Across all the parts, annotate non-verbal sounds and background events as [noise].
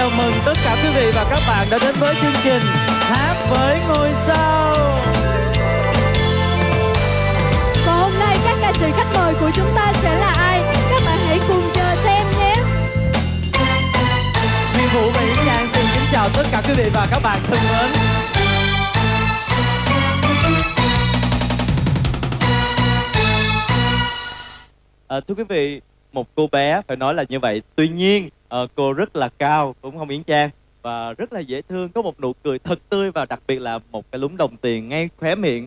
chào mừng tất cả quý vị và các bạn đã đến với chương trình Hát với ngôi sao Và hôm nay các ca sĩ khách mời của chúng ta sẽ là ai? Các bạn hãy cùng chờ xem nhé. Nguyên Vũ và Yến Trang xin kính chào tất cả quý vị và các bạn thân mến À, thưa quý vị, một cô bé phải nói là như vậy. Tuy nhiên, ờ, cô rất là cao, cũng không Yến Trang và rất là dễ thương, có một nụ cười thật tươi và đặc biệt là một cái lúm đồng tiền ngay khóe miệng.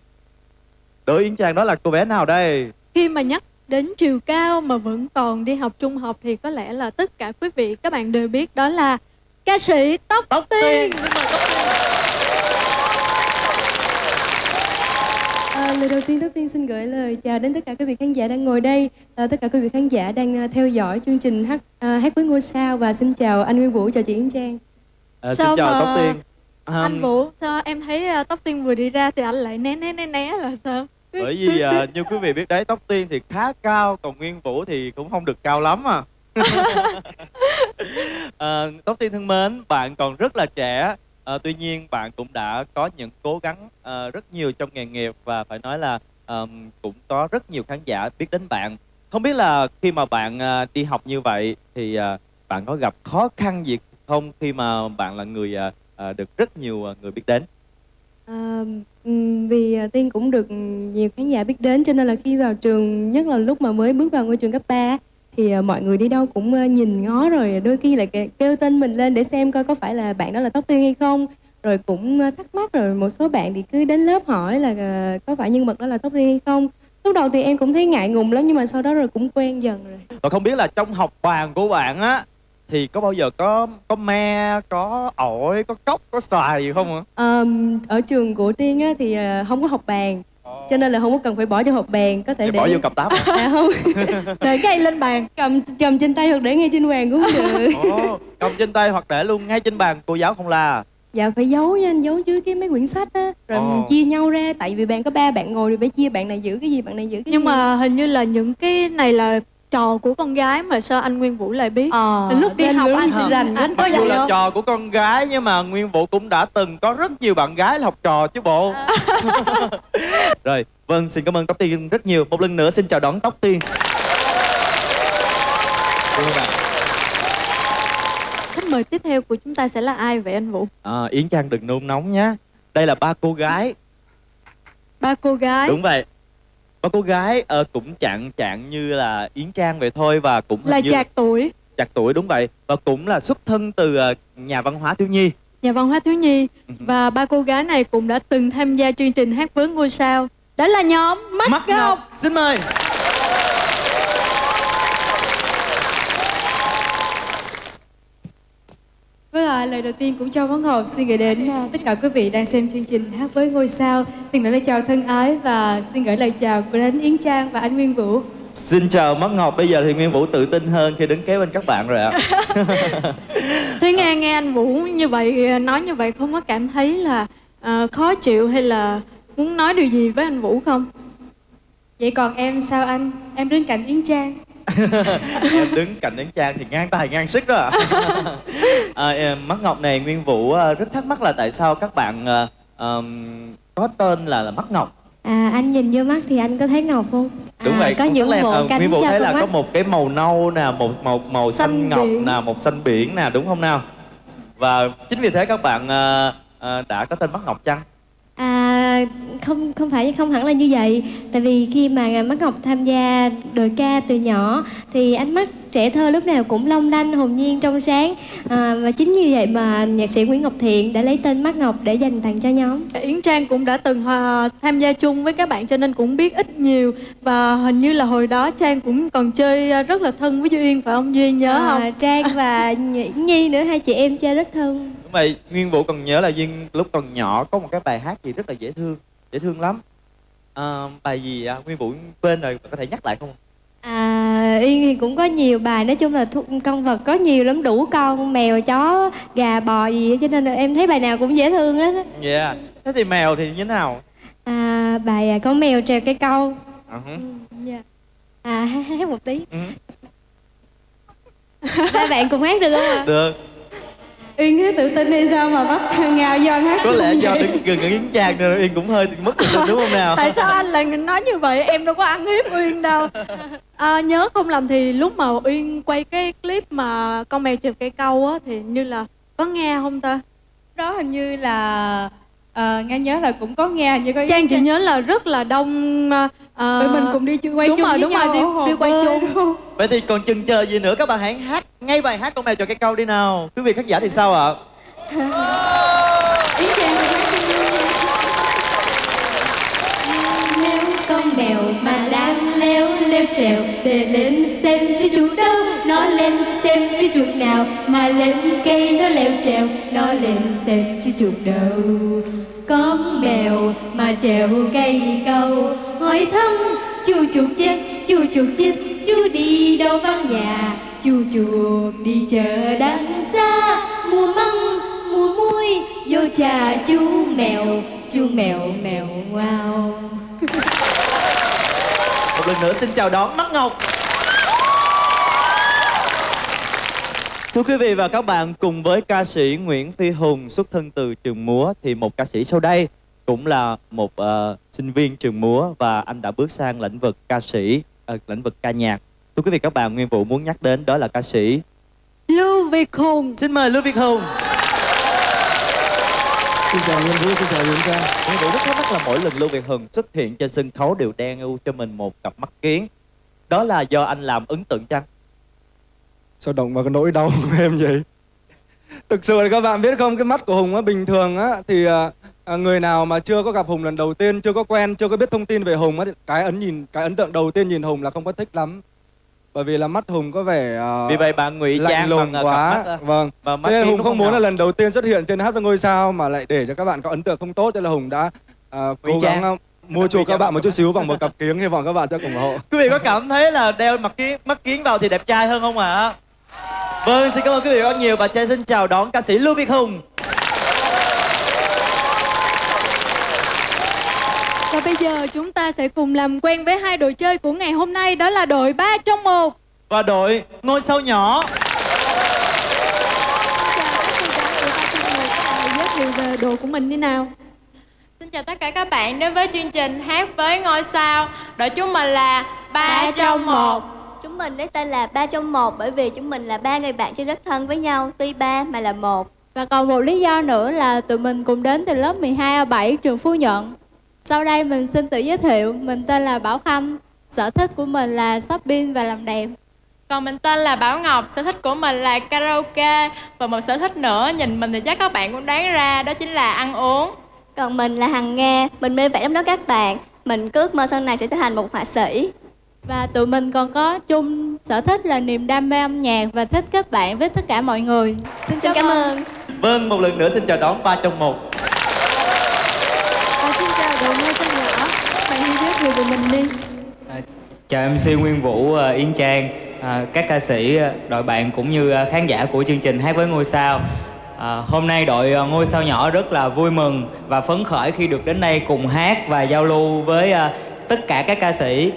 Đối Yến Trang đó là cô bé nào đây? Khi mà nhắc đến chiều cao mà vẫn còn đi học trung học thì có lẽ là tất cả quý vị các bạn đều biết đó là ca sĩ Tóc, Tóc Tiên. Tiên. Xin mời Tóc Tiên. À, lời đầu tiên Tóc Tiên xin gửi lời chào đến tất cả quý vị khán giả đang ngồi đây, à, tất cả quý vị khán giả đang à, theo dõi chương trình hát à, hát với ngôi sao và xin chào anh Nguyên Vũ, chào chị Yến Trang. À, xin Sao chào mà Tóc Tiên. À, Anh Vũ, sao em thấy à, Tóc Tiên vừa đi ra thì anh lại né né né né là sao? bởi vì à, như quý vị biết đấy tóc tiên thì khá cao còn nguyên vũ thì cũng không được cao lắm à, à [laughs] [laughs] tóc tiên thân mến bạn còn rất là trẻ à, tuy nhiên bạn cũng đã có những cố gắng à, rất nhiều trong nghề nghiệp và phải nói là um, cũng có rất nhiều khán giả biết đến bạn. Không biết là khi mà bạn à, đi học như vậy thì à, bạn có gặp khó khăn gì không khi mà bạn là người à, à, được rất nhiều người biết đến? À, vì Tiên cũng được nhiều khán giả biết đến cho nên là khi vào trường, nhất là lúc mà mới bước vào ngôi trường cấp 3 thì à, mọi người đi đâu cũng à, nhìn ngó rồi đôi khi lại kê- kêu tên mình lên để xem coi có phải là bạn đó là Tóc Tiên hay không. Rồi cũng à, thắc mắc rồi một số bạn thì cứ đến lớp hỏi là à, có phải nhân vật đó là Tóc Tiên hay không. Lúc đầu thì em cũng thấy ngại ngùng lắm nhưng mà sau đó rồi cũng quen dần rồi. Và không biết là trong học bàn của bạn á thì có bao giờ có có me, có ổi, có cốc, có xoài gì không ạ? Ờm, ở trường của Tiên á, thì à, không có học bàn cho nên là không có cần phải bỏ cho học bàn có thể Để để bỏ vô cặp táp. à? [laughs] à không Để cây lên bàn. cầm cầm trên tay hoặc để ngay trên bàn cũng được [laughs] Ồ, cầm trên tay hoặc để luôn ngay trên bàn cô giáo không la. dạ phải giấu nha anh giấu dưới cái mấy quyển sách á rồi Ồ. mình chia nhau ra tại vì bàn có ba bạn ngồi thì phải chia bạn này giữ cái gì bạn này giữ cái Nhưng gì mà hình như là những cái này là trò của con gái mà sao anh Nguyên Vũ lại biết? ờ lúc đi học anh hả? rành Anh có dù là không? trò của con gái nhưng mà Nguyên Vũ cũng đã từng có rất nhiều bạn gái học trò chứ bộ. [laughs] Rồi, vâng xin cảm ơn Tóc Tiên rất nhiều. Một lần nữa xin chào đón Tóc Tiên. Khách mời tiếp theo của chúng ta sẽ là ai vậy anh Vũ? À, Yến Trang đừng nôn nóng nhé. Đây là ba cô gái Ba cô gái. đúng vậy ba cô gái ờ, cũng chạng chạng như là yến trang vậy thôi và cũng Là như- chạc tuổi. chạc tuổi đúng vậy. Và cũng là xuất thân từ ờ, nhà văn hóa thiếu nhi. Nhà văn hóa thiếu nhi. Và ba cô gái này cũng đã từng tham gia chương trình hát với ngôi sao. Đó là nhóm mắt, ngọc. xin mời Với lại lời đầu tiên cũng cho món hộp xin gửi đến à, tất cả quý vị đang xem chương trình hát với ngôi sao xin gửi lời chào thân ái và xin gửi lời chào của đến Yến Trang và anh Nguyên Vũ xin chào mắt ngọc bây giờ thì nguyên vũ tự tin hơn khi đứng kế bên các bạn rồi ạ [laughs] Thúy nghe nghe anh Vũ như vậy nói như vậy không có cảm thấy là ờ, khó chịu hay là muốn nói điều gì với anh Vũ không? Vậy còn em sao anh? Em đứng cạnh Yến Trang em [laughs] đứng cạnh yến trang thì ngang tài ngang sức đó [laughs] à, mắt ngọc này nguyên vũ ờ, rất thắc mắc là tại sao các bạn ờm, có tên là, là mắt ngọc? À, anh nhìn vô mắt thì anh có thấy ngọc không? đúng à, vậy Có những bộ ờ, cánh nguyên vũ thấy là con có mắt. một cái màu nâu nè một màu màu xanh, Xanh ngọc nè một xanh biển nè đúng không nào? Và chính vì thế các bạn ờ, ờ, đã có tên mắt ngọc chăng? À, không không phải không hẳn là như vậy. Tại vì khi mà mắt ngọc tham gia đội ca từ nhỏ thì ánh mắt trẻ thơ lúc nào cũng long lanh, hồn nhiên, trong sáng. À, và chính như vậy mà nhạc sĩ Nguyễn Ngọc Thiện đã lấy tên mắt ngọc để dành tặng cho nhóm. Yến Trang cũng đã từng hòa, tham gia chung với các bạn cho nên cũng biết ít nhiều và hình như là hồi đó Trang cũng còn chơi ờ, rất là thân với Duyên phải không Duyên nhớ À, không? Trang và Nhĩ- Nhi nữa hai chị em chơi rất thân. đúng vậy nguyên vũ còn nhớ là duyên lúc còn nhỏ có một cái bài hát gì rất là dễ thương dễ thương lắm Ờ, bài gì à? nguyên vũ quên rồi có thể nhắc lại không À, Yên thì cũng có nhiều bài nói chung là con vật có nhiều lắm đủ con mèo chó gà bò gì cho nên em thấy bài nào cũng dễ thương hết á. yeah thế thì mèo thì như thế nào à, bài à, con mèo trèo cây câu Ờ hứ. dạ. à [laughs] hát một tí Ừ. ba bạn cùng hát được không ạ được Uyên cứ tự tin hay sao mà bắt ngào do anh hát có lẽ do đứng gần gần yến trang rồi yên cũng hơi mất tự tin đúng không nào? Tại sao anh lại nói như vậy? Em đâu có ăn hiếp uyên đâu. À, nhớ không lầm thì lúc mà uyên quay cái clip mà con mèo chụp cây câu á thì như là có nghe không ta? Đó hình như là ờ, nghe nhớ là cũng có nghe hình như có trang chỉ nhớ là rất là đông uh, tụi mình cùng đi quay đúng chung rồi với đúng nhau rồi đi, đi quay chung. [laughs] Vậy thì còn chừng chờ gì nữa các bạn hãy hát ngay bài hát con mèo chọn cây câu đi nào. Quý vị khán giả thì sao ạ? [laughs] Ý Nếu con mèo mà đang leo leo trèo Để lên xem chú chuột đâu. Nó lên xem chú chuột nào Mà lên cây nó leo trèo. Nó lên xem chú chuột đâu con mèo mà trèo cây cầu. Hỏi thăm, chú chuột chết, Chú chuột chết, Chú đi đâu vắng nhà? Chú chuột đi chợ đằng xa. Mua măng mua muối Vô trà chú mèo Chú mèo mèo wow một lần nữa xin chào đón mắt ngọc. Thưa quý vị và các bạn, cùng với ca sĩ Nguyễn Phi Hùng xuất thân từ trường múa thì một ca sĩ sau đây cũng là một ờ, sinh viên trường múa và anh đã bước sang lĩnh vực ca sĩ, ờ, lĩnh vực ca nhạc. Thưa quý vị các bạn, Nguyên Vũ muốn nhắc đến đó là ca sĩ. lưu việt hùng Xin mời Lưu Việt Hùng. Xin chào Nguyên Vũ, xin chào Yến Trang Nguyên Vũ rất thắc mắc là mỗi lần Lưu Việt Hùng xuất hiện trên sân khấu đều đen ưu cho mình một cặp mắt kiến. Đó là do anh làm ấn tượng chăng? Sao động vào cái nỗi đau của em vậy? Thực sự là các bạn biết không, cái mắt của Hùng á, bình thường á, thì à, à, người nào mà chưa có gặp Hùng lần đầu tiên, chưa có quen, chưa có biết thông tin về Hùng á, thì cái ấn nhìn, cái ấn tượng đầu tiên nhìn Hùng là không có thích lắm. Bởi vì là mắt Hùng có vẻ à, Vì vậy bạn ngụy trang lùng ờ, quá. mắt, vâng. và mắt Thế nên kiến Hùng không muốn nào? là lần đầu tiên xuất hiện trên hát với ngôi sao mà lại để cho các bạn có ấn tượng không tốt, cho là Hùng đã à, Ngụy cố gắng à, mua chuộc các bạn một chút xíu bằng một cặp kiếng hy vọng các bạn sẽ ủng hộ. Quý vị có cảm thấy là đeo mặt kiến mắt kiến vào thì đẹp trai hơn không ạ? Vâng, xin cảm ơn quý vị rất nhiều và Trang xin chào đón ca sĩ Lưu Việt Hùng. Và bây giờ chúng ta sẽ cùng làm quen với hai đội chơi của ngày hôm nay đó là đội 3 trong 1 Và đội ngôi sao nhỏ. giới thiệu về đồ của mình như nào Xin chào tất cả các bạn đến với chương trình Hát với ngôi sao. Đội chúng mình là ba trong một. Chúng mình lấy tên là ba trong một bởi vì chúng mình là ba người bạn chơi rất thân với nhau, tuy ba mà là một. Và còn một lý do nữa là tụi mình cùng đến từ lớp 12A7 trường Phú Nhuận. Sau đây mình xin tự giới thiệu, mình tên là Bảo Khâm, sở thích của mình là shopping và làm đẹp. Còn mình tên là Bảo Ngọc, sở thích của mình là karaoke và một sở thích nữa nhìn mình thì chắc các bạn cũng đoán ra đó chính là ăn uống. Còn mình là Hằng Nga, mình mê vẽ lắm đó các bạn. Mình cứ ước mơ sau này sẽ trở thành một họa sĩ. Và tụi mình còn có chung sở thích là niềm đam mê âm nhạc và thích kết bạn với tất cả mọi người. Xin, Xin cảm ơn. Vâng, một lần nữa xin chào đón ba trong một. và xin chào đội ngôi sao nhỏ bạn hãy giới thiệu về mình đi Chào MC Nguyên Vũ, ờ, Yến Trang, ờ, các ca sĩ, ờ, đội bạn cũng như ờ, khán giả của chương trình Hát với ngôi sao. Ờ, Hôm nay đội ngôi sao nhỏ rất là vui mừng và phấn khởi khi được đến đây cùng hát và giao lưu với ờ, tất cả các ca sĩ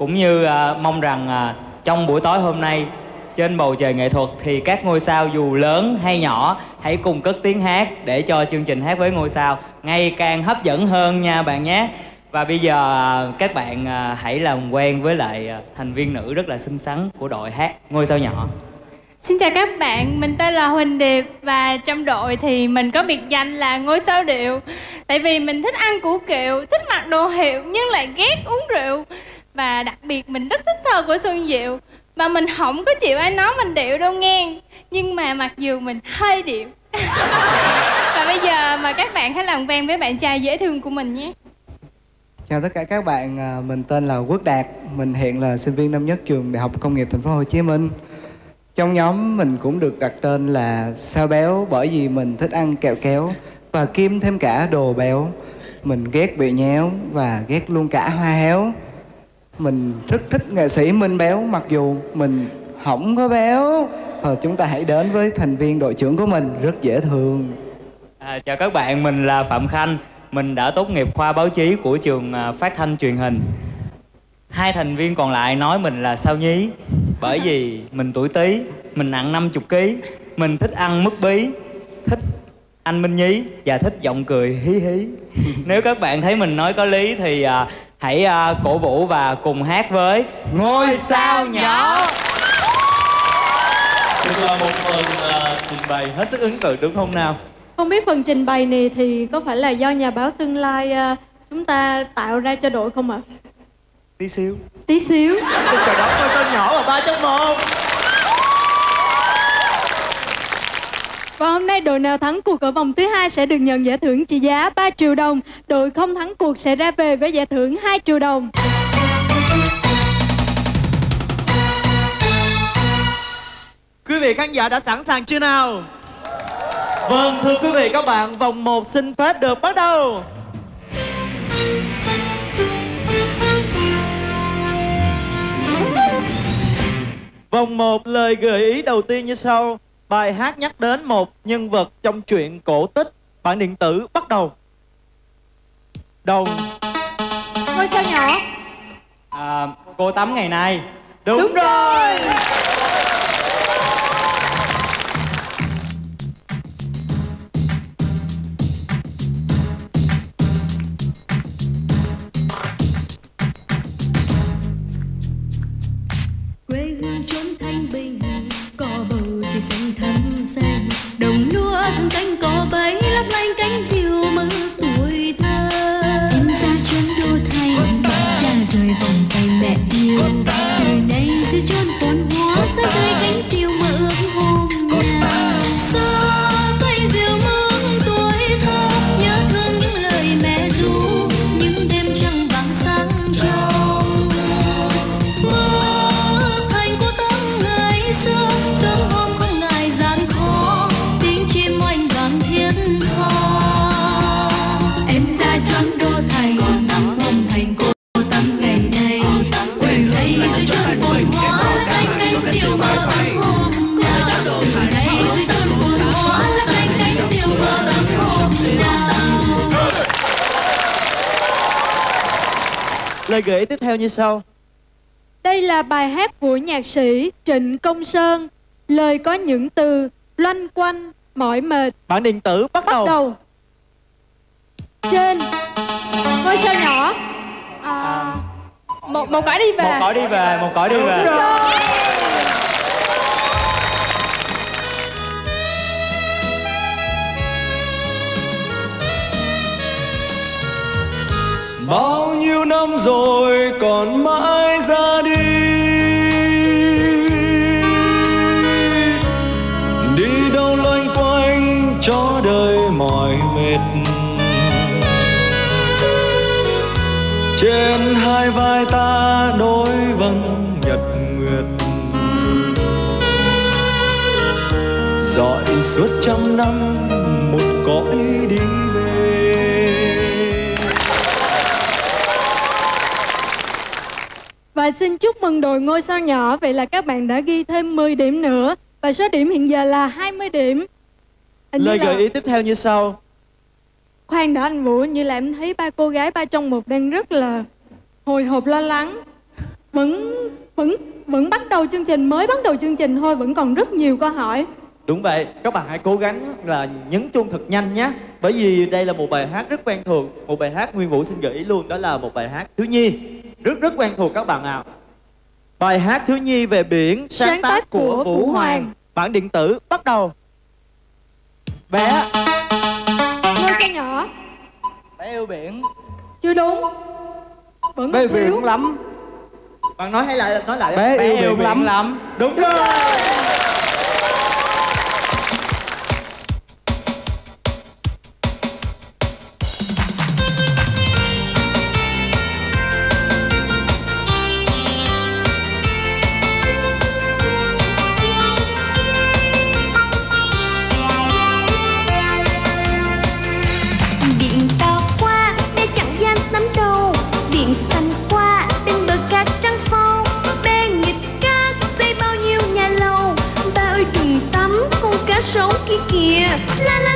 cũng như ờ, mong rằng ờ, trong buổi tối hôm nay trên bầu trời nghệ thuật thì các ngôi sao dù lớn hay nhỏ hãy cùng cất tiếng hát để cho chương trình Hát với ngôi sao ngày càng hấp dẫn hơn nha bạn nhé. Và bây giờ à, các bạn hãy làm quen với lại thành viên nữ rất là xinh xắn của đội hát ngôi sao nhỏ. Xin chào các bạn, mình tên là Huỳnh Điệp và trong đội thì mình có biệt danh là ngôi sao điệu Tại vì mình thích ăn củ kiệu, thích mặc đồ hiệu nhưng lại ghét uống rượu và đặc biệt mình rất thích thơ của Xuân Diệu Và mình không có chịu ai nói mình điệu đâu nghe Nhưng mà mặc dù mình hơi điệu [laughs] Và bây giờ mà các bạn hãy làm quen với bạn trai dễ thương của mình nhé Chào tất cả các bạn, à, mình tên là Quốc Đạt, mình hiện là sinh viên năm nhất trường Đại học Công nghiệp Thành phố Hồ Chí Minh. Trong nhóm mình cũng được đặt tên là Sao Béo bởi vì mình thích ăn kẹo kéo và kim thêm cả đồ béo. Mình ghét bị nhéo và ghét luôn cả hoa héo. Mình rất thích nghệ sĩ Minh Béo mặc dù mình không có béo. Và chúng ta hãy đến với thành viên đội trưởng của mình rất dễ thương. À, chào các bạn, mình là Phạm Khanh, mình đã tốt nghiệp khoa báo chí của trường à, phát thanh truyền hình. Hai thành viên còn lại nói mình là sao nhí bởi vì mình tuổi Tý, mình nặng 50 kg, mình thích ăn mứt bí thích anh Minh Nhí và thích giọng cười hí hí. Nếu các bạn thấy mình nói có lý thì à, hãy à, cổ vũ và cùng hát với Ngôi sao nhỏ. Thực là một phần ờ, trình bày hết sức ấn tượng đúng không nào? Không biết phần trình bày này thì có phải là do nhà báo tương lai à, chúng ta tạo ra cho đội không ạ? tí xíu. Tí xíu. Chào đón ngôi sao nhỏ và ba trong một. Và hôm nay đội nào thắng cuộc ở vòng thứ hai sẽ được nhận giải thưởng trị giá 3 triệu đồng. Đội không thắng cuộc sẽ ra về với giải thưởng 2 triệu đồng. Quý vị khán giả đã sẵn sàng chưa nào? Vâng, thưa quý vị các bạn, vòng 1 xin phép được bắt đầu. Vòng 1 lời gợi ý đầu tiên như sau. Bài hát nhắc đến một nhân vật trong truyện cổ tích. Bản điện tử bắt đầu. Đầu. Ngôi sao nhỏ. À, cô tắm ngày nay. Đúng, Đúng rồi. quê Lời gợi ý tiếp theo như sau. Đây là bài hát của nhạc sĩ Trịnh Công Sơn. Lời có những từ loanh quanh, mỏi mệt. Bản điện tử bắt, Bắt đầu. Trên. Ngôi sao nhỏ. À, một một cõi đi về Một cõi đi về, một cõi đi về. Bao nhiêu năm rồi còn mãi ra đi. Đi đâu loanh quanh cho đời mỏi mệt. Trên hai vai ta đối vầng nhật nguyệt. Dọi suốt trăm năm một cõi đi. Và xin chúc mừng đội ngôi sao nhỏ. Vậy là các bạn đã ghi thêm 10 điểm nữa. Và số điểm hiện giờ là 20 điểm. Hình Lời là- gợi ý tiếp theo như sau. Khoan đã anh Vũ, như là em thấy ba cô gái ba trong một đang rất là hồi hộp lo lắng. Vẫn vẫn vẫn bắt đầu chương trình mới bắt đầu chương trình thôi vẫn còn rất nhiều câu hỏi. Đúng vậy, các bạn hãy cố gắng là nhấn chuông thật nhanh nhé Bởi vì đây là một bài hát rất quen thuộc Một bài hát Nguyên Vũ xin gợi ý luôn Đó là một bài hát thiếu nhi Rất rất quen thuộc các bạn ạ Bài hát thiếu nhi về biển Sáng, Sáng tác tác của của Vũ Hoàng Hoàng. Bản điện tử bắt đầu Bé Ngôi sao nhỏ Bé yêu biển. chưa đúng. Vẫn Bé yêu biển lắm. Bạn nói hay lại nói lại Bé yêu Yêu biển biển lắm. lắm. Đúng rồi Điện kia. Kìa La la la la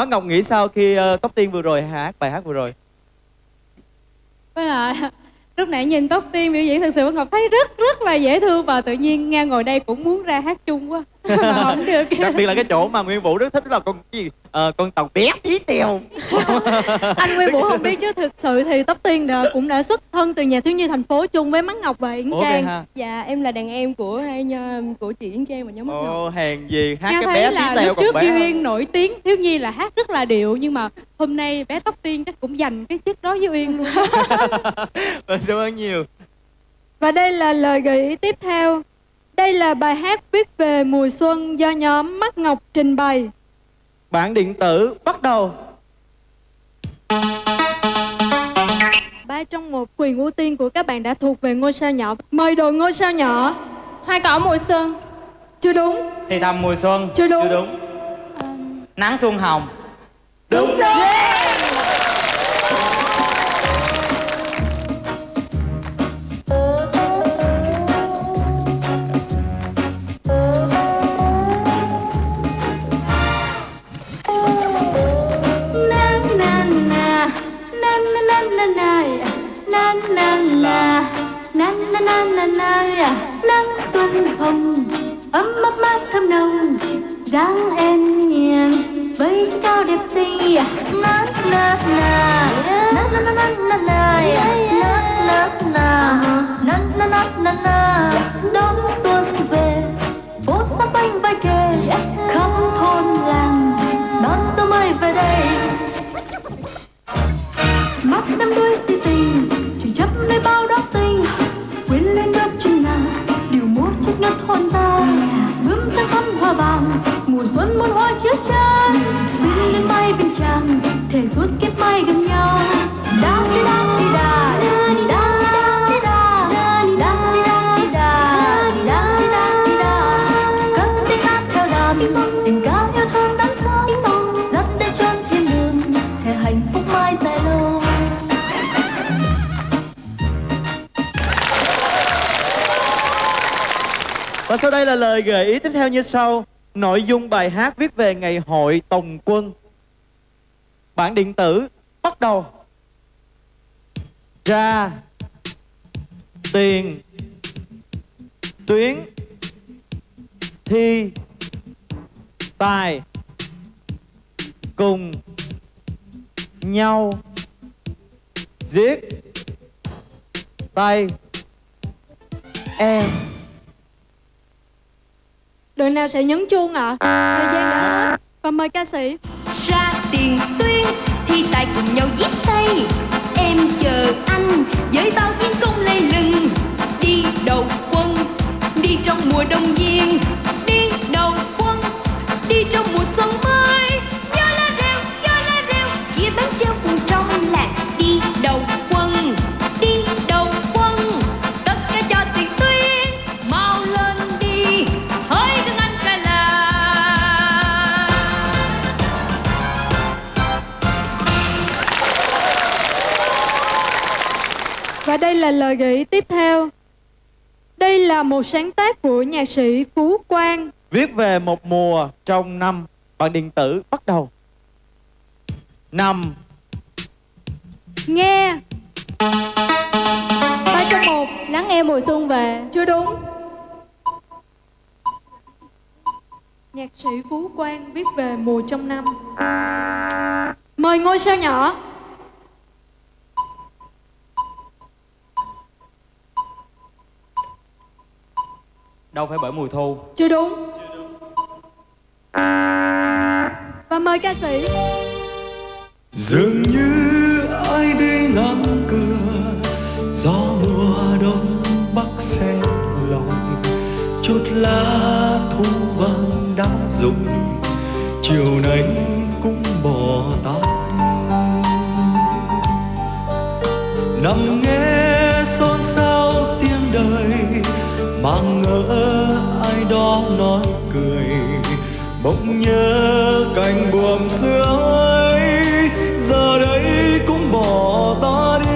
à, ngọc nghĩ sao khi uh, tóc tiên vừa rồi hát bài hát vừa rồi. Vâng Với lại lúc nãy nhìn tóc tiên biểu diễn thật sự ngọc thấy rất rất là dễ thương và tự nhiên nghe ngồi đây cũng muốn ra hát chung quá mà không được đặc biệt là cái chỗ mà nguyên vũ rất thích đó là con cái gì Ờ, con tàu bé tí tèo [laughs] anh Nguyên Vũ không biết chứ thực sự thì Tóc Tiên đã, cũng đã xuất thân từ nhà thiếu nhi thành phố chung với Mắt Ngọc và Yến Ủa, Trang. hả? Dạ em là đàn em của hai nho- của chị Yến Trang và nhóm Mắt Ngọc. ồ hèn gì hát nghe cái bé tí tèo trước bé Duy hơn. Uyên nổi tiếng thiếu nhi là hát rất là điệu nhưng mà hôm nay bé tóc tiên chắc cũng dành cái chức đó với Uyên luôn Vâng, [laughs] cảm ơn nhiều Và đây là lời gợi ý tiếp theo. Đây là bài hát viết về mùa xuân do nhóm Mắt Ngọc trình bày. bản điện tử bắt đầu Ba trong một quyền ưu tiên của các bạn đã thuộc về ngôi sao nhỏ. Mời đội ngôi sao nhỏ. Hoa cỏ mùa xuân Chưa đúng. thì thầm mùa xuân Chưa đúng. chưa đúng nắng xuân hồng đúng rồi na kia nắng xuân hồng, ấm áp mát thơm nồng. Dáng em nghiêng với chiếc cao đẹp xinh na na na na na na na na na na na na nát nát nát nát, nà. Đón xuân về, phố sắc xanh vai kề. Khắp thôn làng đón xuân mới về đây. Mắt năm đuôi con ta bướm trắng thắm hoa vàng. Mùa xuân muôn hoa chứa chan bên lưng bay bên chàng thể suốt kiếp mai gần nhau. Và sau đây là lời gợi ý tiếp theo như sau. Nội dung bài hát viết về ngày hội Tòng quân. Bản điện tử, bắt đầu. Ra. Tiền. Tuyến. Thi. Tài. Cùng. Nhau. Giết. Tay. Em Đội nào sẽ nhấn chuông ạ? Thời gian đã hết. Và mời ca sĩ. ra tiền tuyến thi tài cùng nhau giết tay em chờ anh với bao viên công lây lừng đi đầu quân đi trong mùa đông viên đi đầu quân đi trong mùa xuân mới gió lá reo gió lá reo chia bánh treo cùng trong làng đi đầu quân đây là lời gợi ý tiếp theo. Đây là một sáng tác của nhạc sĩ Phú Quang. Viết về một mùa trong năm Bản điện tử bắt đầu Năm Nghe. Ba trong một. lắng nghe mùa xuân về Chưa đúng. Nhạc sĩ Phú Quang viết về mùa trong năm. Mời ngôi sao nhỏ. Đâu phải bởi mùa thu Chưa đúng. Và mời ca sĩ. dường như ai đi ngang cửa gió mùa đông bắc xe lòng chút lá thu vàng đã rụng chiều nay cũng bỏ ta đi nằm nghe mà ngỡ ai đó nói cười, bỗng nhớ cành buồm xưa ấy, giờ đây cũng bỏ ta đi.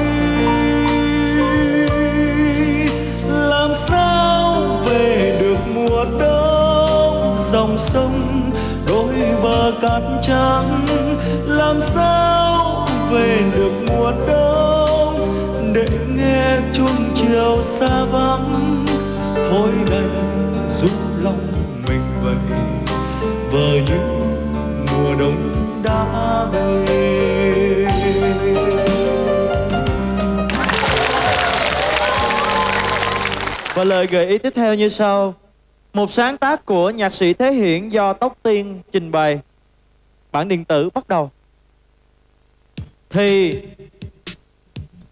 Làm sao về được mùa đông, dòng sông đôi bờ cát trắng? Làm sao về được mùa đông, để nghe chuông chiều xa vắng? Mỗi ngày giúp lòng mình vậy. Vờ như mùa đông đã về. Và lời gợi ý tiếp theo như sau. Một sáng tác của nhạc sĩ Thế Hiển do Tóc Tiên trình bày. Bản điện tử bắt đầu. Thì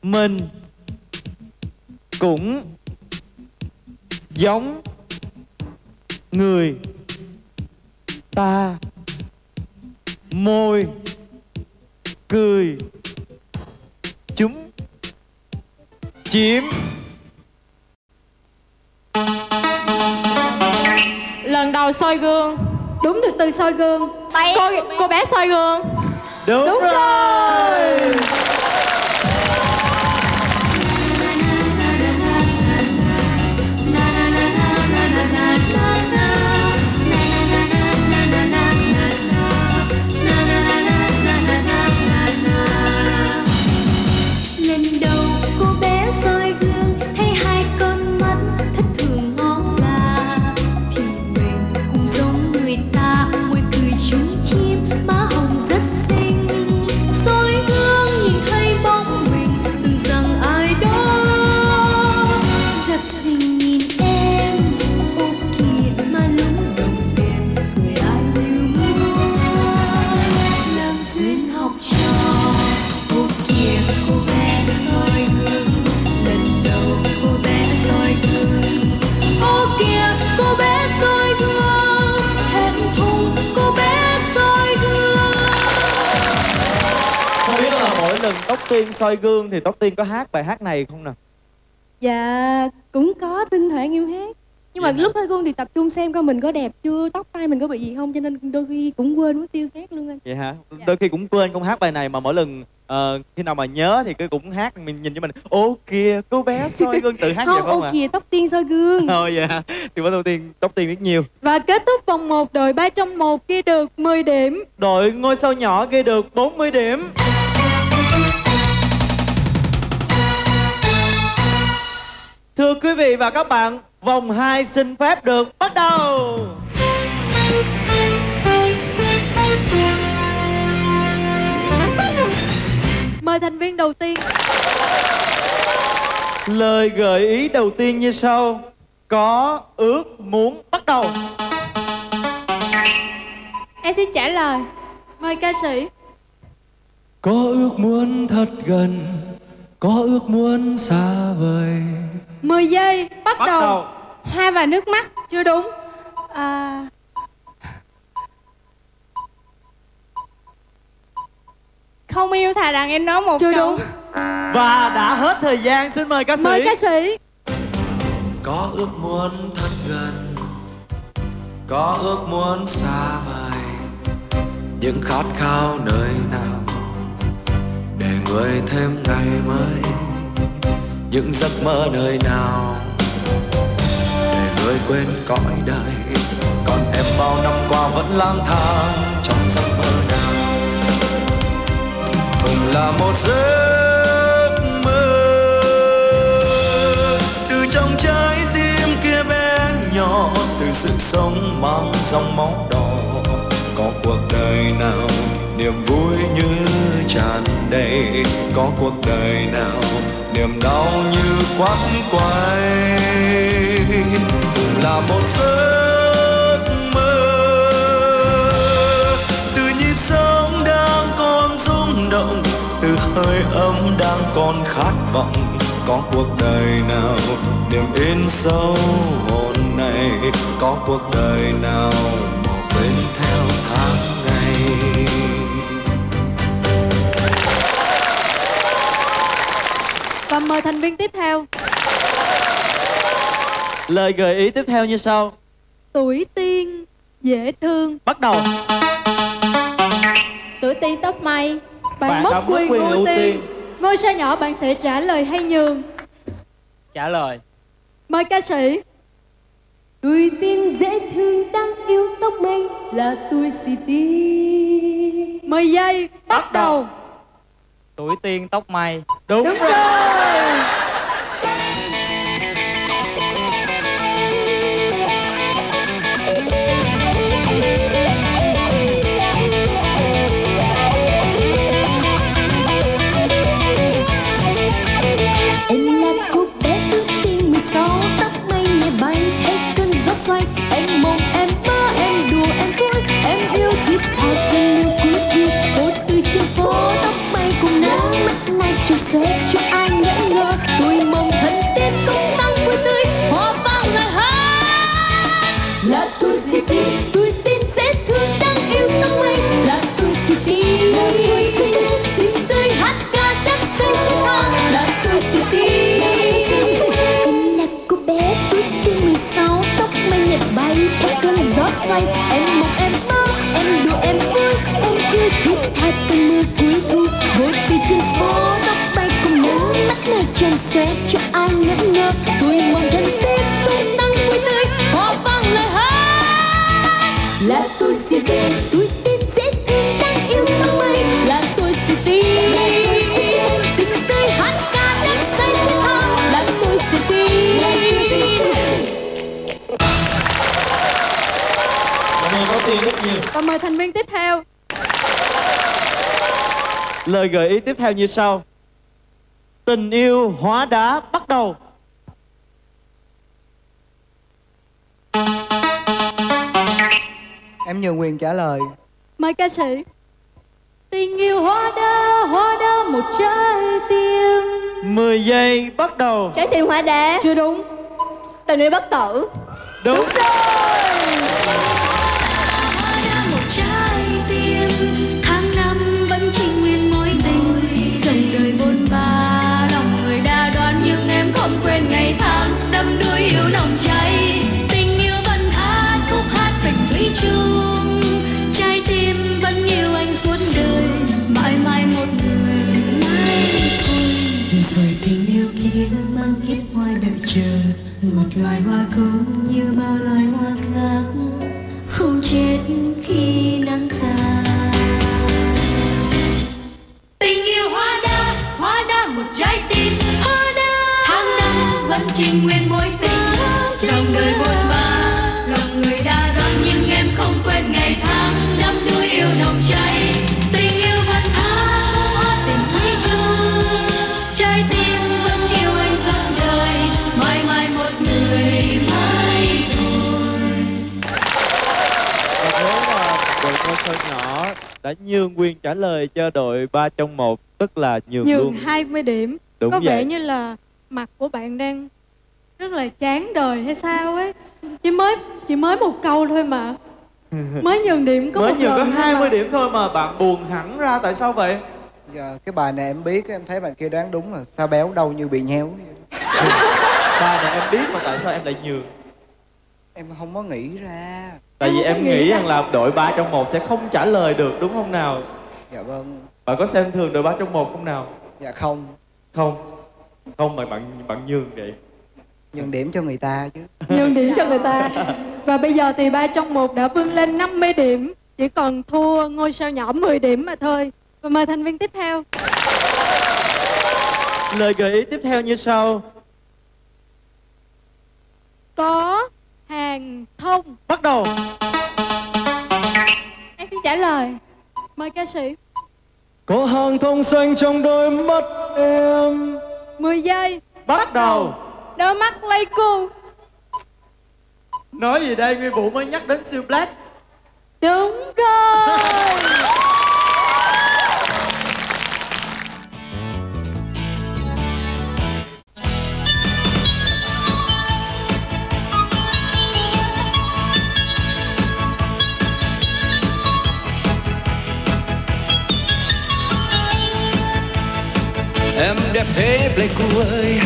Mình Cũng Giống Người Ta. Môi Cười Chúng Chiếm Lần đầu soi gương. Đúng từ từ soi gương. Cô, cô bé soi gương. Đúng, Đúng rồi. lần soi gương thì Tóc Tiên có hát bài hát này không nè Dạ cũng có thỉnh thoảng em hát. Nhưng mà lúc hơi gương thì tập trung xem coi mình có đẹp chưa Tóc tay mình có bị gì không Cho nên đôi khi cũng quên mất tiêu hát luôn anh. Vậy hả? Đôi khi cũng quên không hát bài này mà mỗi lần ờ, khi nào mà nhớ thì cứ cũng hát mình nhìn cho mình ô kìa cô bé soi gương tự hát vậy Không, không ô ạ? kìa tóc tiên soi gương. Ồ dạ Thì bắt đầu tiên Tóc Tiên biết nhiều. Và kết thúc vòng 1 đội 3 trong 1 ghi được 10 điểm. Đội ngôi sao nhỏ ghi được 40 điểm Thưa quý vị và các bạn Vòng 2 xin phép được bắt đầu. Mời thành viên đầu tiên. Lời gợi ý đầu tiên như sau. Có ước muốn bắt đầu. Em xin trả lời. Mời ca sĩ. Có ước muốn thật gần có ước muốn xa vời. 10 giây bắt, Bắt đầu. đầu. Hoa và nước mắt Chưa đúng. À, Không yêu thà rằng em nói một Chưa câu. đúng. Và đã hết thời gian xin mời ca sĩ. Mời ca sĩ. Có ước muốn thật gần. Có ước muốn xa vời. Những khát khao nơi nào để thêm ngày mới. Những giấc mơ nơi nào để người quên cõi đời? Còn em bao năm qua vẫn lang thang trong giấc mơ nào? Cùng là một giấc mơ. Từ trong trái tim kia bé nhỏ từ sự sống mang dòng máu đỏ. Có cuộc đời nào niềm vui như tràn đầy. Có cuộc đời nào niềm đau như quắt quay? Cùng là một giấc mơ. Từ nhịp sống đang còn rung động, từ hơi ấm đang còn khát vọng. Có cuộc đời nào niềm in sâu hồn này? Có cuộc đời nào mời thành viên tiếp theo. Lời gợi ý tiếp theo như sau. Tuổi tiên dễ thương. Bắt đầu. Tuổi tiên tóc mây. Bạn, Bạn mất quyền, quyền ưu tiên. tiên. Ngôi sao nhỏ bạn sẽ trả lời hay nhường? Trả lời. Mời ca sĩ. Tuổi tiên dễ thương đang yêu tóc mây là tuổi si tiên. 10 giây. Bắt đầu tuổi tiên tóc mây Đúng, Đúng rồi rồi. Theo. Lời gợi ý tiếp theo như sau. Tình yêu hóa đá bắt đầu. Em nhường quyền trả lời. Mời ca sĩ. Tình yêu hoa đá, hoa đá một trái tim. 10 giây bắt đầu. Trái tim hóa đá. Chưa đúng. Tình yêu bất tử. Đúng. Một chờ một loài hoa cũng như bao loài hoa khác. Không chết khi nắng tàn tình yêu hoa đa, hoa đa một trái tim. Hoa đa tháng năm vẫn chỉ nguyên mối tình. Dòng đời buồn đã nhường quyền trả lời cho đội 3 trong 1 Tức là nhường, Nhường luôn 20 điểm Đúng Có vẻ vậy. như là mặt của bạn đang rất là chán đời hay sao ấy Chỉ mới chỉ mới một câu thôi mà [laughs] Mới nhường điểm có Mới một nhường có lần thôi 20 mà. điểm thôi mà bạn buồn hẳn ra tại sao vậy? Giờ cái bài này em biết em thấy bạn kia đoán đúng là sao béo đâu như bị nhéo. [laughs] Ba này em biết mà tại sao em lại nhường Em không có nghĩ ra. Tại vì Em nghĩ rằng là đội 3 trong 1 sẽ không trả lời được đúng không nào? Dạ vâng. Bạn có xem thường đội 3 trong 1 không nào? Dạ không. Không. Không mà bạn bạn nhường vậy. Nhường điểm cho người ta chứ. Nhường điểm cho người ta. Và bây giờ thì ba trong một đã vươn lên 50 điểm. Chỉ còn thua ngôi sao nhỏ 10 điểm mà thôi. Và mời thành viên tiếp theo. Lời gợi ý tiếp theo như sau. Có hàng thông Bắt đầu. Em xin trả lời. Mời ca sĩ. Có hàng thông xanh trong đôi mắt em. 10 giây. Bắt đầu. Đôi mắt Pleiku Nói gì đây Nguyên Vũ mới nhắc đến siêu black. Đúng rồi [laughs] Em đẹp thế Pleiku ơi.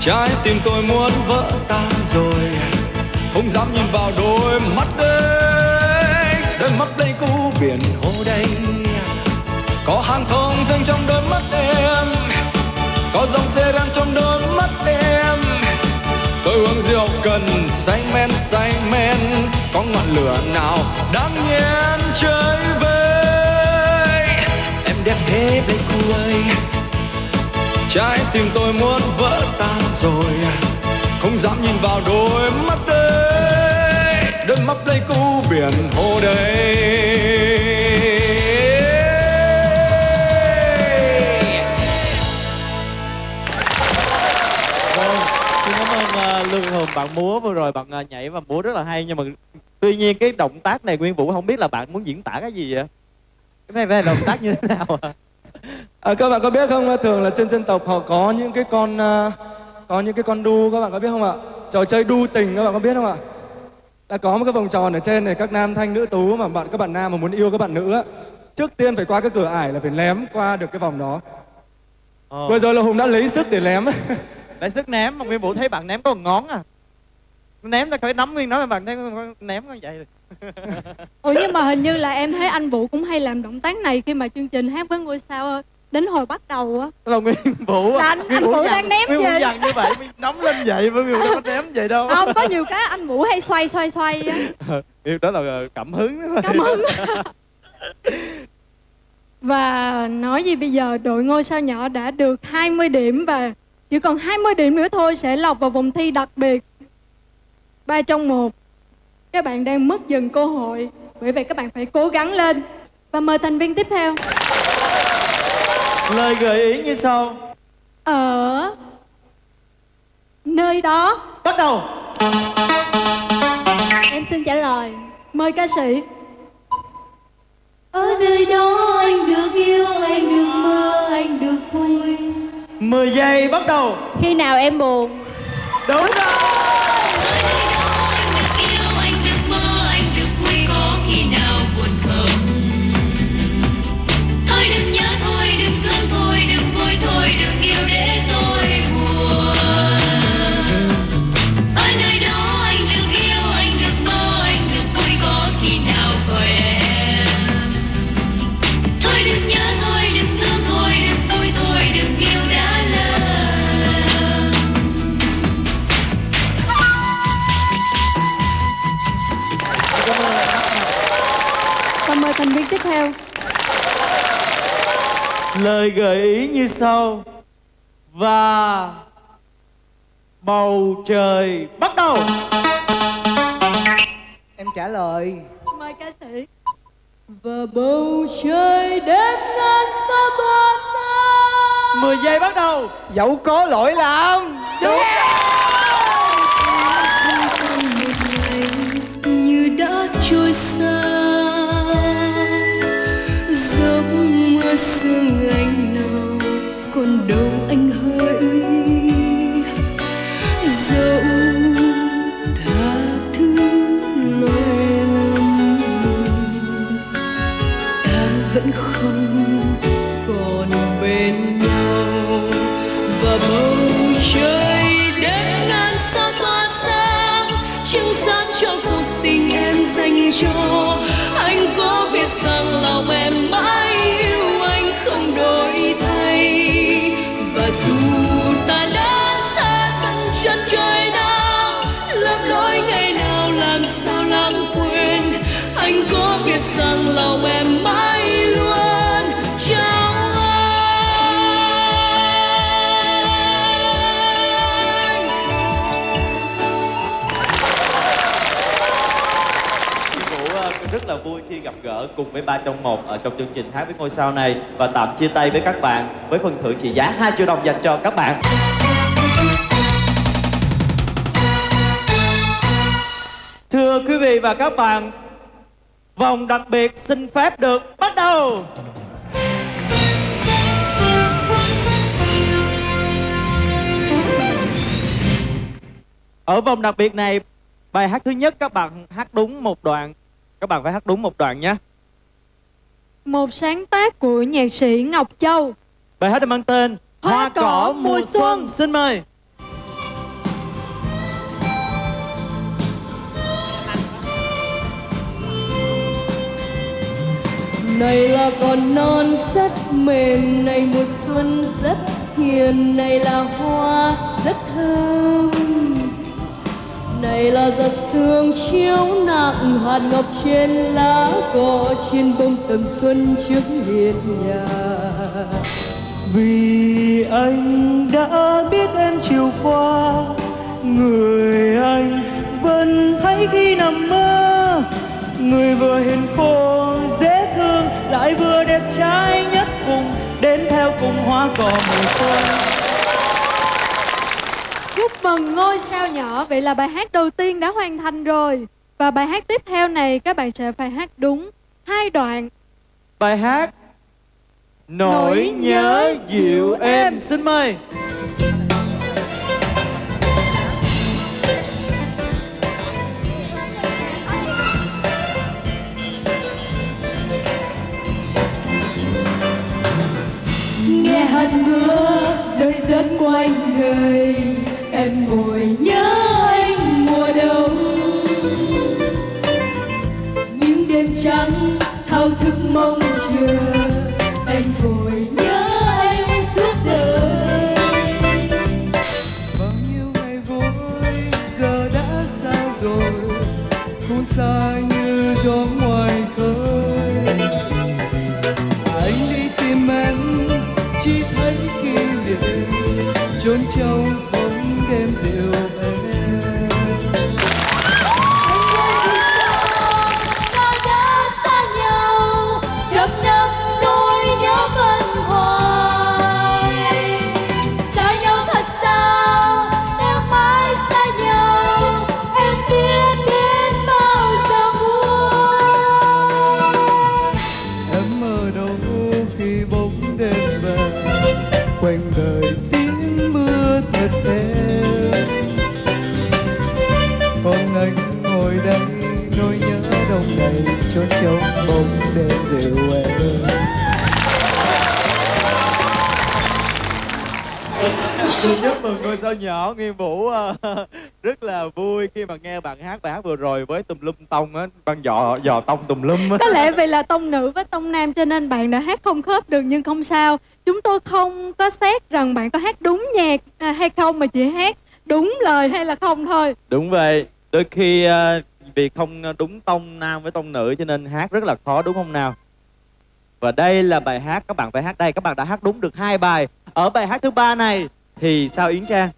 Trái tim tôi muốn vỡ tan rồi. Không dám nhìn vào đôi mắt đây đôi mắt Pleiku biển hồ đây. Có hàng thông dâng trong đôi mắt em. Có dòng xe đen trong đôi mắt em. Tôi uống rượu cần say men say men. Có ngọn lửa nào đang nhiên chơi vơi? Em đẹp thế Pleiku ơi trái tim tôi muốn vỡ tan rồi à. không dám nhìn vào đôi mắt đây đôi mắt đây cũ biển hồ đây Vâng, xin cảm ơn uh, Lương Hùng bạn múa vừa rồi bạn uh, nhảy và múa rất là hay nhưng mà tuy nhiên cái động tác này Nguyên Vũ không biết là bạn muốn diễn tả cái gì vậy? Cái này, cái động tác như thế nào ạ? À, các bạn có biết không, thường là trên dân tộc họ có những cái con à, có những cái con đu các bạn có biết không ạ? Trò chơi đu tình các bạn có biết không ạ? Đã có một cái vòng tròn ở trên này các nam thanh nữ tú mà bạn các bạn nam mà muốn yêu các bạn nữ á, trước tiên phải qua cái cửa ải là phải ném qua được cái vòng đó. Ờ. Vừa rồi là Hùng đã lấy sức để ném. [laughs] Lấy sức ném mà Nguyên Vũ thấy bạn ném có một ngón à Ném ta phải nắm nguyên nó mà bạn thấy ném nó vậy Ủa nhưng mà hình như là em thấy anh Vũ cũng hay làm động tác này khi mà chương trình hát với ngôi sao đến hồi bắt đầu á. Là Nguyên Vũ Là anh- Nguyên anh Vũ dằn- đang ném Nguyên Vũ gì? dằn như vậy mới nóng lên vậy bởi vì có ném vậy đâu Không có nhiều cái anh Vũ hay xoay xoay xoay á. Điều đó là cảm hứng Cảm hứng. [laughs] Và nói gì bây giờ đội ngôi sao nhỏ đã được 20 điểm và chỉ còn 20 điểm nữa thôi sẽ lọt vào vòng thi đặc biệt. ba trong một Các bạn đang mất dần cơ hội bởi vậy các bạn phải cố gắng lên. Và mời thành viên tiếp theo. Lời gợi ý như sau. Ở nơi đó. Bắt đầu. Em xin trả lời. Mời ca sĩ. Ở nơi đó anh được yêu, anh được mơ, anh được vui. 10 giây bắt đầu. Khi nào em buồn? Đúng rồi Lời gợi ý như sau. Và Bầu trời bắt đầu. Em trả lời. Mời ca sĩ. Và bầu trời đêm ngàn sao tỏa sáng 10 giây bắt đầu. Dẫu có lỗi lầm. Đúng. Như không còn bên nhau. Và bầu trời đêm ngàn sao tỏa sáng, chiếu sáng cho cuộc tình em dành cho. Anh có biết rằng lòng em mãi yêu anh không đổi thay. Và dù ta đã xa tận chân trời nào, lấp lối ngày nào làm sao lãng quên. Anh có biết rằng lòng em mãi vui khi gặp gỡ cùng với ba trong một ở trong chương trình hát với ngôi sao này và tạm chia tay với các bạn với phần thưởng trị giá 2 triệu đồng dành cho các bạn. Thưa quý vị và các bạn, vòng đặc biệt xin phép được bắt đầu. Ở vòng đặc biệt này, bài hát thứ nhất các bạn hát đúng một đoạn. Các bạn phải hát đúng một đoạn nhé. Một sáng tác của nhạc sĩ Ngọc Châu Bài hát được mang tên Hoa cỏ mùa xuân. Xin mời. này là con non rất mềm này mùa xuân rất hiền này là hoa rất thơm này là giọt sương chiếu nặng hạt ngọc trên lá cỏ trên bông tầm xuân trước hiên nhà. Vì anh đã biết em chiều qua, người anh vẫn thấy khi nằm mơ. Người vừa hiền khô, dễ thương, lại vừa đẹp trai nhất cùng, đến theo cùng hoa cỏ mùa xuân. Chúc mừng ngôi sao nhỏ. Vậy là bài hát đầu tiên đã hoàn thành rồi. Và bài hát tiếp theo này các bạn sẽ phải hát đúng hai đoạn. Bài hát Nỗi nhớ dịu em Xin mời. Nghe hạt mưa rơi rớt quanh đời em ngồi nhớ anh mùa đông. Những đêm trắng thao thức mong chờ. Tông á, bằng dò dò tông tùm lum á. Có lẽ vì là tông nữ với tông nam cho nên bạn đã hát không khớp được nhưng không sao Chúng tôi không có xét rằng bạn có hát đúng nhạc à, hay không mà chỉ hát đúng lời hay là không thôi Đúng vậy, đôi khi ờ, vì không đúng tông nam với tông nữ cho nên hát rất là khó đúng không nào? Và đây là bài hát các bạn phải hát đây, các bạn đã hát đúng được hai bài. Ở bài hát thứ ba này thì sao Yến Trang?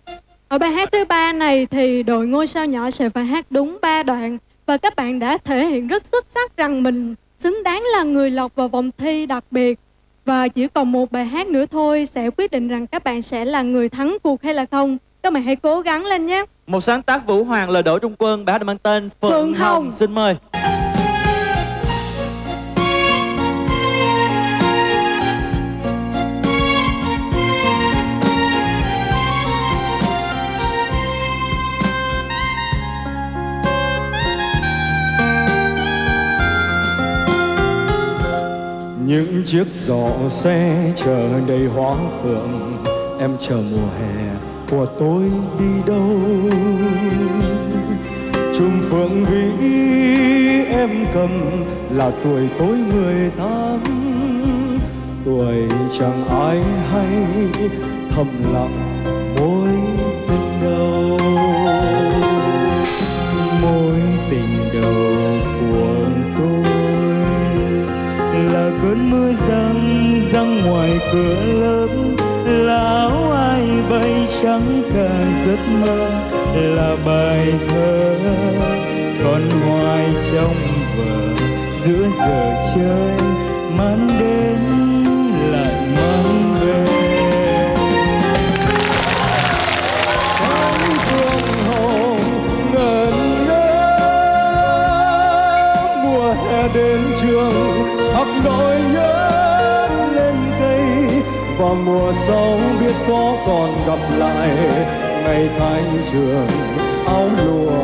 Ở bài hát thứ ba này thì đội ngôi sao nhỏ sẽ phải hát đúng 3 đoạn Và các bạn đã thể hiện rất xuất sắc rằng mình xứng đáng là người lọt vào vòng thi đặc biệt Và chỉ còn một bài hát nữa thôi sẽ quyết định rằng các bạn sẽ là người thắng cuộc hay là không Các bạn hãy cố gắng lên nhé Một sáng tác Vũ Hoàng lời đỗ Trung Quân, bài hát mang tên Phượng, Phượng Hồng. Hồng. Xin mời. Những chiếc giỏ xe chờ đầy hoa phượng, em chờ mùa hè của tôi đi đâu? Trung phượng vĩ, em cầm là tuổi tôi mười tám. Tuổi chẳng ai hay thầm lặng trời mang đến lại mang về. Cánh phương hồng ngẩn ngơ, mùa hè đến trường, học nỗi nhớ lên cây. Và mùa sau biết có còn gặp lại ngày thanh trường, áo lụa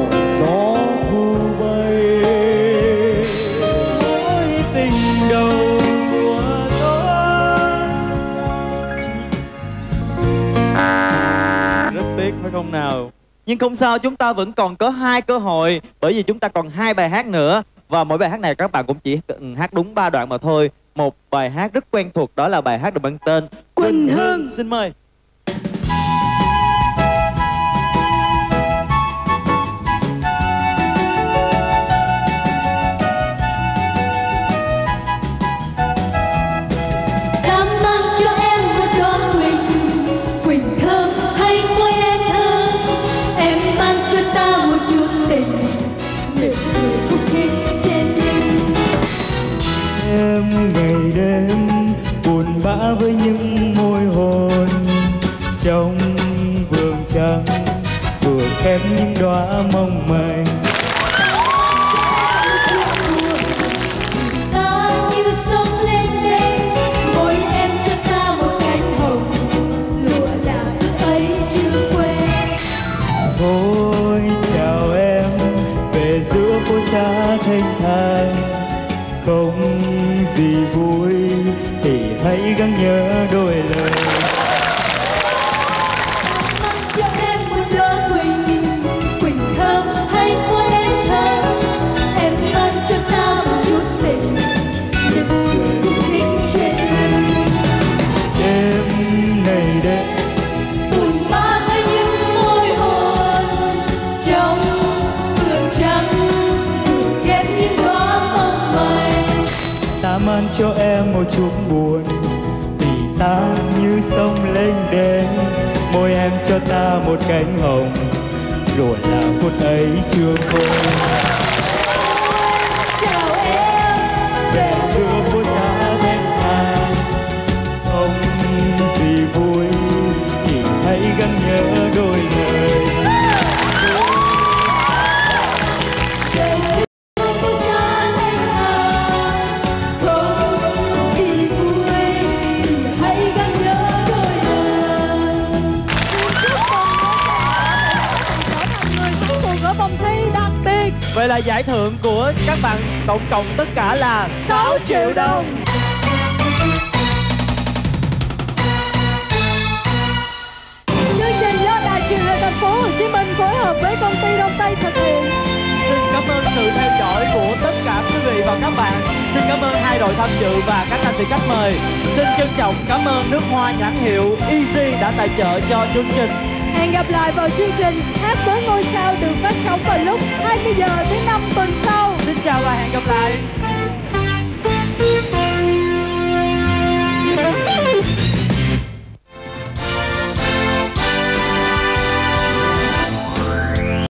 không nào. Nhưng không sao chúng ta vẫn còn có hai cơ hội bởi vì chúng ta còn hai bài hát nữa. Và mỗi bài hát này các bạn cũng chỉ hát đúng ba đoạn mà thôi. Một bài hát rất quen thuộc đó là bài hát được mang tên Quỳnh Hương. xin mời với những môi hôn trong vườn trắng vừa khép những đóa mong manh. Như sông lên đến môi em cho ta một cánh hồng, rồi là phút ấy chưa quên. Là giải thưởng của các bạn tổng cộng tất cả là 6 triệu đồng Chương trình do Đài truyền hình thành phố Hồ Chí Minh phối hợp với công ty Đông Tây thực hiện. Xin cảm ơn sự theo dõi của tất cả quý vị và các bạn. Xin cảm ơn hai đội tham dự và các ca sĩ khách mời. Xin trân trọng cảm ơn nước hoa nhãn hiệu Easy đã tài trợ cho chương trình. Hẹn gặp lại vào chương trình Hát với ngôi sao được phát sóng vào lúc 20 giờ thứ năm tuần sau. Xin chào và hẹn gặp lại.